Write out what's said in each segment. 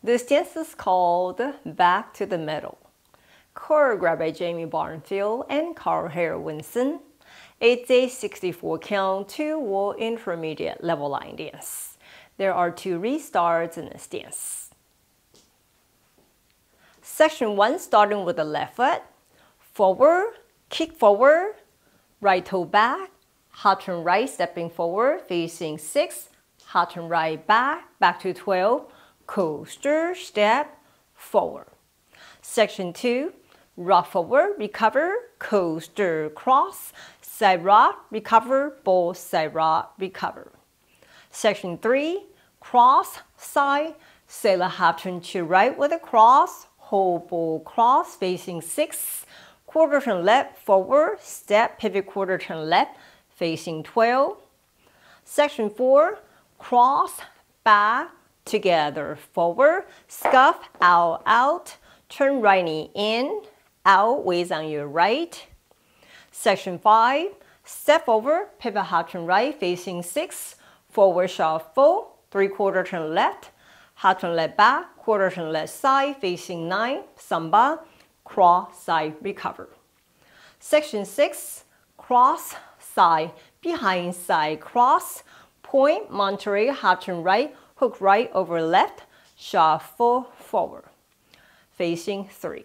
This dance is called Back to the Middle. Choreographed by Jamie Barnfield and Karl-Harry Winson. It's a 64 count two wall intermediate level line dance. There are two restarts in this dance. Section 1 starting with the left foot, forward, kick forward, right toe back, half turn right, stepping forward, facing 6, half turn right back, back to 12, coaster, step, forward. Section 2, rock forward, recover, coaster, cross, side rock, recover, both side rock, recover. Section 3, cross, side, sailor half turn to right with a cross, hobo cross, facing 6, quarter turn left, forward, step, pivot quarter turn left, facing 12. Section 4, cross, back, together, forward, scuff, out, out, turn right knee in, out, waist on your right. Section 5, step over, pivot half turn right, facing 6, forward shuffle, 3 quarter turn left, half turn left back, quarter turn left side, facing 9, samba, cross, side, recover. Section 6, cross, side, behind side, cross, point, Monterey, half turn right, hook right over left, shuffle forward, facing 3.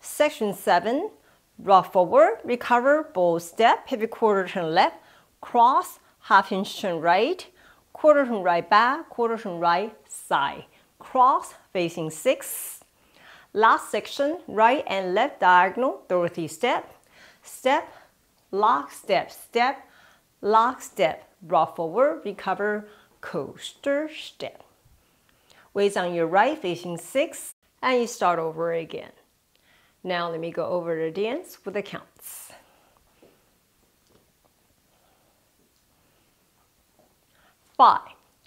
Section 7, rock forward, recover, bow step, pivot quarter turn left, cross, half hinge turn right, quarter turn right back, quarter turn right side, cross, facing 6. Last section, right and left diagonal, Dorothy step, step, lock, step, step, lock, step, rock forward, recover, coaster, step. Waist on your right, facing 6, and you start over again. Now let me go over the dance with the counts. Five,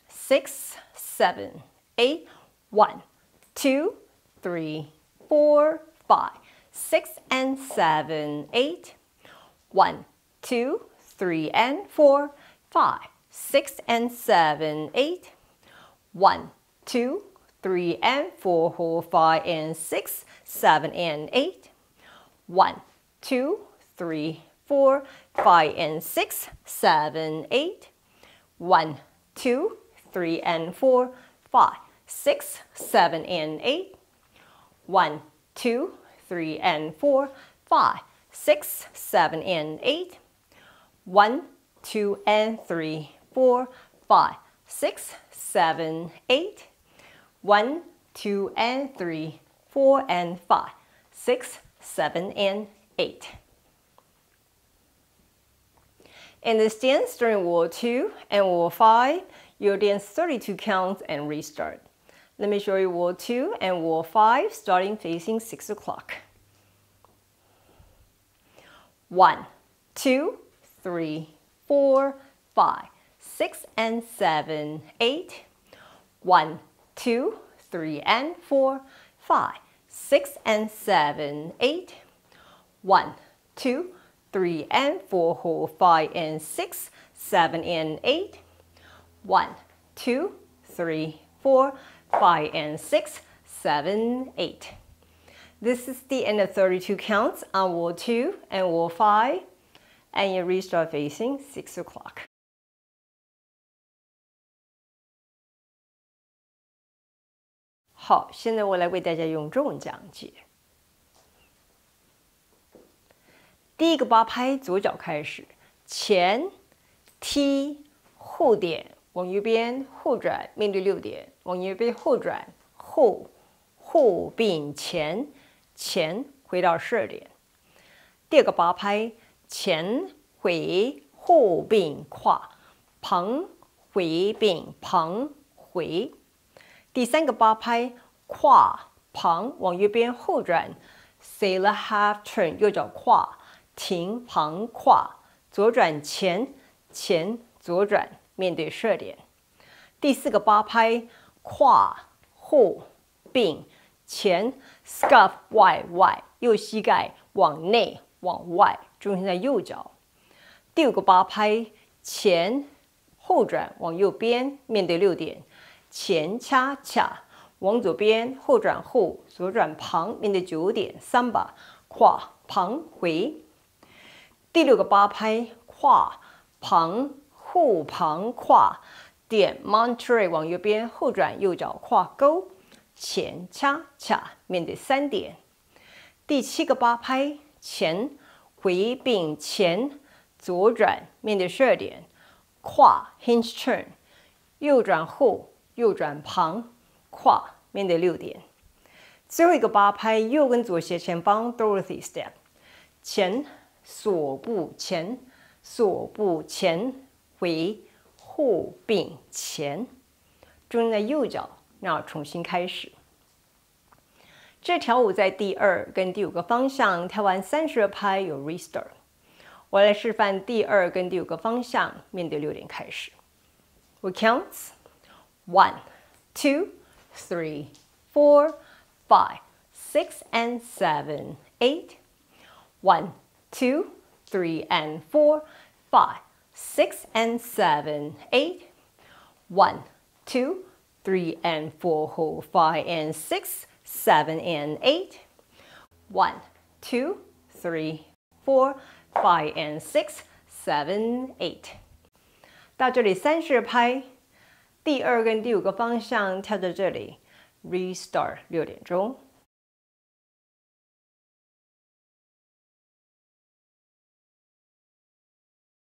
six, seven, eight, one, two, three, four, five, six and seven, eight, one, two, three and four, five, six and seven, eight, one, two, three and four, four, five and six, seven and eight, one, two, three, four, five and six, seven, eight, one, two, three and four, five, six, seven and eight, One, two, three, and four, five, six, seven, and eight. One, two, and three, four, five, six, seven, eight. One, two, and three, four, and five, six, seven, and eight. In this dance during wall 2 and wall 5, you'll dance 32 counts and restart. Let me show you wall 2 and wall 5 starting facing 6 o'clock. 1, 2, 3, 4, 5, 6 and 7, 8. 1, 2, 3 and 4, 5, 6 and 7, 8. 1, 2, 3 and 4, hold 5 and 6, 7 and 8. 1, 2, 3, 4, 5 and 6, 7, 8. This is the end of 32 counts on wall 2 and wall 5, and you restart facing 6 o'clock. 好，现在我来为大家用中文讲解。第一个八拍，左脚开始，前踢后点，往右边后转，面对六点，往右边后转，后后并前前回到十二点。第二个八拍，前回后并跨，旁回并旁回。第三个八拍，跨旁往右边后转，sailor half turn，右脚跨。停旁跨，左转前前左转，面对射点。第四个八拍跨后并。前 scuff 外外，右膝盖往内往外，重心在右脚。第五个八拍前后转往右边，面对六点，前恰恰往左边后转后左转旁，面对九点，三把跨旁回。第六个八拍跨旁后旁跨点 Montre 往右边后转右脚跨勾前恰恰面对三点。第七个八拍前回并前左转面对十二点跨 Hinge turn 右转后右转旁跨面对六点。最后一个八拍右跟左斜前方 Dorothy step 前。锁步前，锁步前，回后并前，重心在右脚，然后重新开始。这条舞在第二跟第五个方向跳完三十拍有 restart。我来示范第二跟第五个方向，面对六点开始。We counts one, two, three, four, five, six, and seven, eight. One two, three, and four, five, six, and seven, eight. One, two, three, and four, hold five, and six, seven, and eight. One, two, three, four, five, and six, seven, eight. 到这里三十拍， 第二跟第五个方向跳到这里，restart 六点钟。